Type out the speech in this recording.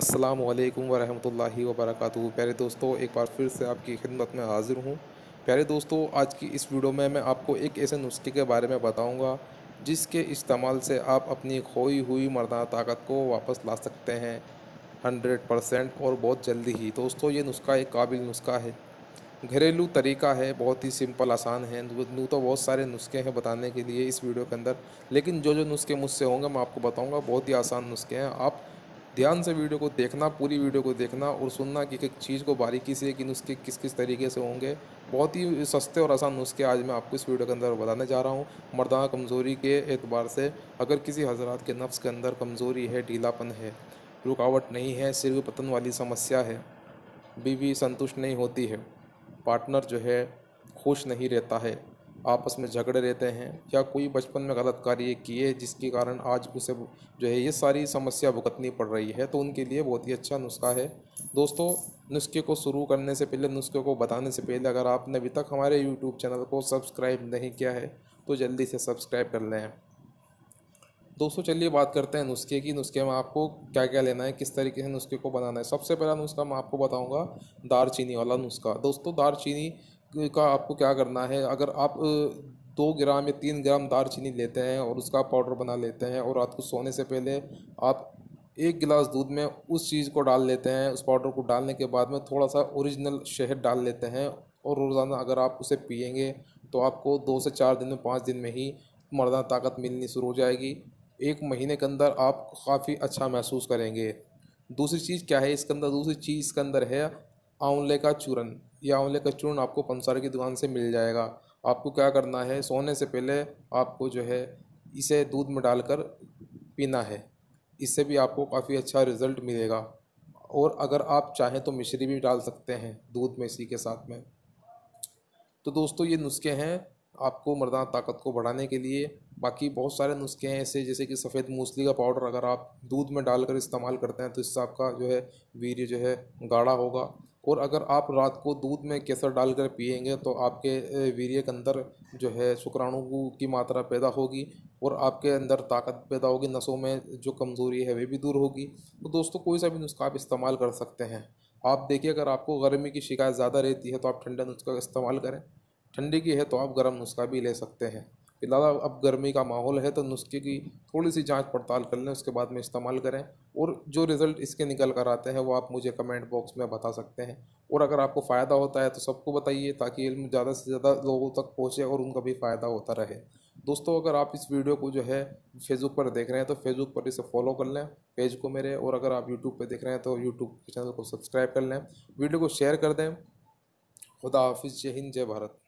अस्सलाम वालेकुम वरहमतुल्लाहि वबरकातुहू। प्यारे दोस्तों, एक बार फिर से आपकी खिदमत में हाज़िर हूँ। प्यारे दोस्तों, आज की इस वीडियो में मैं आपको एक ऐसे नुस्खे के बारे में बताऊँगा, जिसके इस्तेमाल से आप अपनी खोई हुई मर्दाना ताकत को वापस ला सकते हैं। हंड्रेड परसेंट और बहुत जल्दी ही। दोस्तों, ये नुस्खा एक काबिल नुस्खा है। घरेलू तरीका है, बहुत ही सिंपल, आसान है। नू तो बहुत सारे नुस्खे हैं बताने के लिए इस वीडियो के अंदर, लेकिन जो जो नुस्खे मुझसे होंगे, मैं आपको बताऊँगा। बहुत ही आसान नुस्खे हैं। आप ध्यान से वीडियो को देखना, पूरी वीडियो को देखना और सुनना कि एक चीज़ को बारीकी से, कि नुस्खे किस किस तरीके से होंगे। बहुत ही सस्ते और आसान नुस्खे आज मैं आपको इस वीडियो के अंदर बताने जा रहा हूँ। मर्दाना कमज़ोरी के एतबार से, अगर किसी हजरात के नफ्स के अंदर कमज़ोरी है, ढीलापन है, रुकावट नहीं है, सिर पतन वाली समस्या है, बीवी संतुष्ट नहीं होती है, पार्टनर जो है, खुश नहीं रहता है आपस में झगड़े रहते हैं या कोई बचपन में गलत कार्य किए जिसके कारण आज उसे जो है, ये सारी समस्या भुगतनी पड़ रही है तो उनके लिए बहुत ही अच्छा नुस्खा है। दोस्तों, नुस्खे को शुरू करने से पहले, नुस्खे को बताने से पहले, अगर आपने अभी तक हमारे यूट्यूब चैनल को सब्सक्राइब नहीं किया है तो जल्दी से सब्सक्राइब कर लें। दोस्तों, चलिए बात करते हैं नुस्खे की। नुस्खे में आपको क्या क्या लेना है, किस तरीके से नुस्खे को बनाना है? सबसे पहला नुस्खा मैं आपको बताऊँगा, दारचीनी वाला नुस्खा। दोस्तों, दारचीनी का आपको क्या करना है? अगर आप दो ग्राम या तीन ग्राम दारचीनी लेते हैं और उसका पाउडर बना लेते हैं और रात को सोने से पहले आप एक गिलास दूध में उस चीज़ को डाल लेते हैं, उस पाउडर को डालने के बाद में थोड़ा सा ओरिजिनल शहद डाल लेते हैं और रोज़ाना अगर आप उसे पियेंगे तो आपको दो से चार दिन में, पाँच दिन में ही मर्दाना ताकत मिलनी शुरू हो जाएगी। एक महीने के अंदर आप काफ़ी अच्छा महसूस करेंगे। दूसरी चीज़ क्या है? इसके अंदर, दूसरी चीज़ इसके अंदर है आंवले का चूरन। या आंवले का चूर्ण आपको पंसार की दुकान से मिल जाएगा। आपको क्या करना है? सोने से पहले आपको जो है, इसे दूध में डालकर पीना है। इससे भी आपको काफ़ी अच्छा रिज़ल्ट मिलेगा। और अगर आप चाहें तो मिश्री भी डाल सकते हैं, दूध में, इसी के साथ में। तो दोस्तों, ये नुस्खे हैं आपको मर्दाना ताकत को बढ़ाने के लिए। बाकी बहुत सारे नुस्खे हैं ऐसे, जैसे कि सफ़ेद मूसली का पाउडर अगर आप दूध में डालकर इस्तेमाल करते हैं तो इससे आपका जो है, वीर्य जो है, गाढ़ा होगा। और अगर आप रात को दूध में केसर डालकर पिएँगे तो आपके वीर्य के अंदर जो है शुक्राणु की मात्रा पैदा होगी और आपके अंदर ताकत पैदा होगी, नसों में जो कमज़ोरी है वह भी दूर होगी। तो दोस्तों, कोई सा भी नुस्खा आप इस्तेमाल कर सकते हैं। आप देखिए, अगर आपको गर्मी की शिकायत ज़्यादा रहती है तो आप ठंडा नुस्खा का इस्तेमाल करें। ठंडी की है तो आप गर्म नुस्खा भी ले सकते हैं। फ़िलहाल अब गर्मी का माहौल है तो नुस्खे की थोड़ी सी जाँच पड़ताल कर लें, उसके बाद में इस्तेमाल करें। और जो रिज़ल्ट इसके निकल कर आते हैं, वो आप मुझे कमेंट बॉक्स में बता सकते हैं। और अगर आपको फ़ायदा होता है तो सबको बताइए, ताकि इल्म ज़्यादा से ज़्यादा लोगों तक पहुँचे और उनका भी फ़ायदा होता रहे। दोस्तों, अगर आप इस वीडियो को जो है फेसबुक पर देख रहे हैं तो फेसबुक पर इसे फॉलो कर लें पेज को मेरे। और अगर आप यूट्यूब पर देख रहे हैं तो यूट्यूब चैनल को सब्सक्राइब कर लें। वीडियो को शेयर कर दें। खुदा हाफिज़, जय हिंद, जय भारत।